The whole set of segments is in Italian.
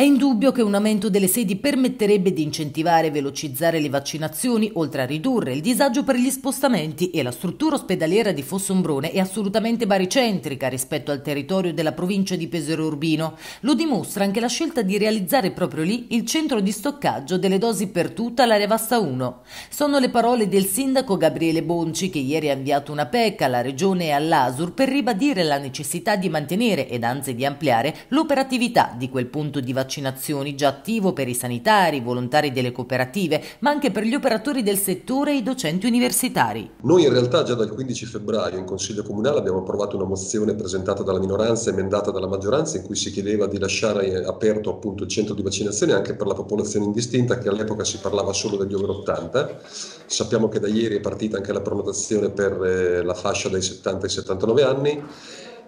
È indubbio che un aumento delle sedi permetterebbe di incentivare e velocizzare le vaccinazioni, oltre a ridurre il disagio per gli spostamenti e la struttura ospedaliera di Fossombrone è assolutamente baricentrica rispetto al territorio della provincia di Pesaro Urbino. Lo dimostra anche la scelta di realizzare proprio lì il centro di stoccaggio delle dosi per tutta l'area vasta 1. Sono le parole del sindaco Gabriele Bonci che ieri ha inviato una PEC alla regione e all'ASUR per ribadire la necessità di mantenere ed anzi di ampliare l'operatività di quel punto di vaccinazioni già attivo per i sanitari, i volontari delle cooperative, ma anche per gli operatori del settore e i docenti universitari. Noi in realtà già dal 15 febbraio in Consiglio Comunale abbiamo approvato una mozione presentata dalla minoranza e emendata dalla maggioranza in cui si chiedeva di lasciare aperto appunto il centro di vaccinazione anche per la popolazione indistinta che all'epoca si parlava solo degli over 80. Sappiamo che da ieri è partita anche la prenotazione per eh, la fascia dai 70 ai 79 anni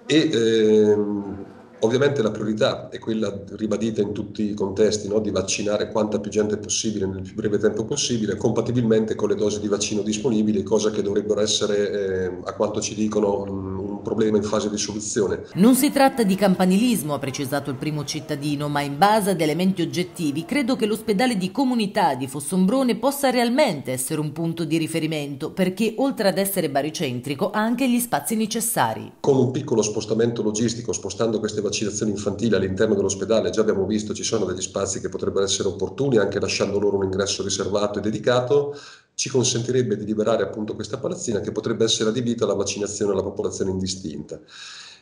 e ehm, Ovviamente la priorità è quella ribadita in tutti i contesti, no? di vaccinare quanta più gente possibile nel più breve tempo possibile, compatibilmente con le dosi di vaccino disponibili, cosa che dovrebbero essere, eh, a quanto ci dicono, un problema in fase di soluzione. Non si tratta di campanilismo, ha precisato il primo cittadino, ma in base ad elementi oggettivi credo che l'ospedale di comunità di Fossombrone possa realmente essere un punto di riferimento, perché oltre ad essere baricentrico ha anche gli spazi necessari. Con un piccolo spostamento logistico, spostando queste vaccinazioni, vaccinazioni infantili all'interno dell'ospedale, già abbiamo visto ci sono degli spazi che potrebbero essere opportuni, anche lasciando loro un ingresso riservato e dedicato, ci consentirebbe di liberare appunto questa palazzina che potrebbe essere adibita alla vaccinazione alla popolazione indistinta.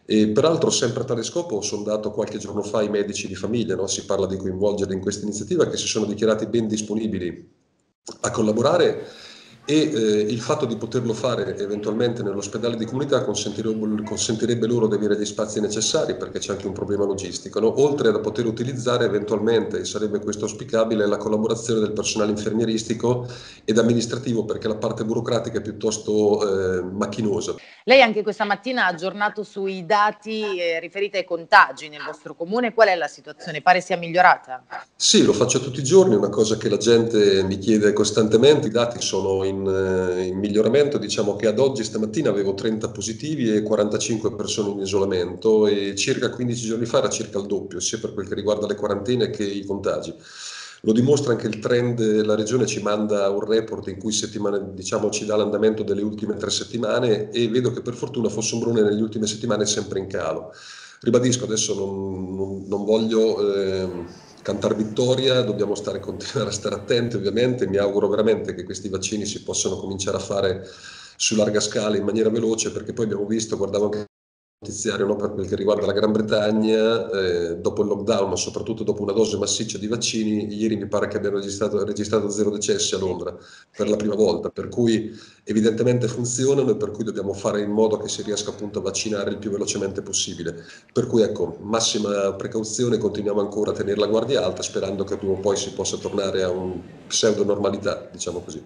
E peraltro, sempre a tale scopo, ho sondato qualche giorno fa i medici di famiglia, no? si parla di coinvolgerli in questa iniziativa, che si sono dichiarati ben disponibili a collaborare e eh, il fatto di poterlo fare eventualmente nell'ospedale di comunità consentirebbe, consentirebbe, loro di avere gli spazi necessari perché c'è anche un problema logistico, no? oltre a poter utilizzare eventualmente, e sarebbe questo auspicabile, la collaborazione del personale infermieristico ed amministrativo perché la parte burocratica è piuttosto eh, macchinosa. Lei anche questa mattina ha aggiornato sui dati eh, riferiti ai contagi nel vostro comune, qual è la situazione? Pare sia migliorata? Sì, lo faccio tutti i giorni, è una cosa che la gente mi chiede costantemente, i dati sono in, eh, in, miglioramento, diciamo che ad oggi stamattina avevo 30 positivi e 45 persone in isolamento e circa 15 giorni fa era circa il doppio, sia per quel che riguarda le quarantene che i contagi. Lo dimostra anche il trend, la regione ci manda un report in cui diciamo, ci dà l'andamento delle ultime tre settimane e vedo che per fortuna Fossombrone nelle ultime settimane è sempre in calo. Ribadisco, adesso non, non, non voglio... Eh, cantare vittoria, dobbiamo stare, continuare a stare attenti ovviamente, mi auguro veramente che questi vaccini si possano cominciare a fare su larga scala in maniera veloce perché poi abbiamo visto, guardavo anche notiziario no, per quel che riguarda la Gran Bretagna, eh, dopo il lockdown, ma soprattutto dopo una dose massiccia di vaccini, ieri mi pare che abbiano registrato, registrato zero decessi a Londra per la prima volta, per cui evidentemente funzionano e per cui dobbiamo fare in modo che si riesca appunto a vaccinare il più velocemente possibile. Per cui ecco, massima precauzione, continuiamo ancora a tenere la guardia alta sperando che prima o poi si possa tornare a un pseudo normalità, diciamo così.